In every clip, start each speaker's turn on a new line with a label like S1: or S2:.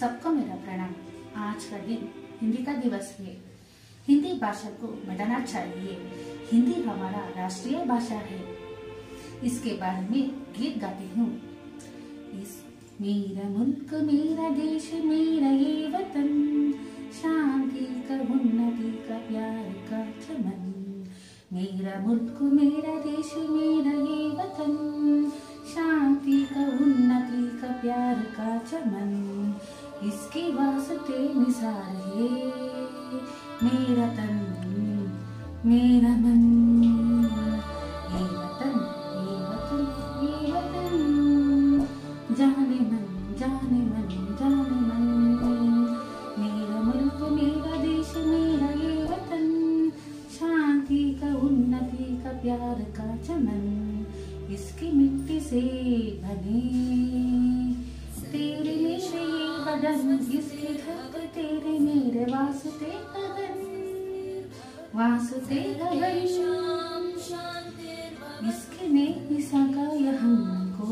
S1: सबको मेरा प्रणाम। आज का दिन हिंदी का दिवस है। हिंदी भाषा को बढ़ाना चाहिए। हिंदी हमारा राष्ट्रीय भाषा है। इसके बारे में गीत गाती हूँ। इस मेरा मुल्क, मेरा देश, मेरा ये वतन, शांति का, उन्नति का, प्यार का चमन। मेरा मुल्क, मेरा देश, मेरा ये वतन, शांति का, उन्नति का, प्यार का चमन। इसके वास्ते निसार है मेरा तन मेरा मन। जाने मन जाने धक तेरे मेरे वास्ते गगन वास्ते गगन इसके सका यह हमको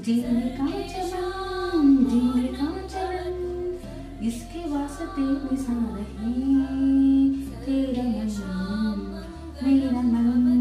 S1: जीने का चलन जीने का चलन इसके वास्ते निशा रहे। तेरा मन, मेरा मन।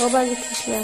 S2: Baba gitmişler.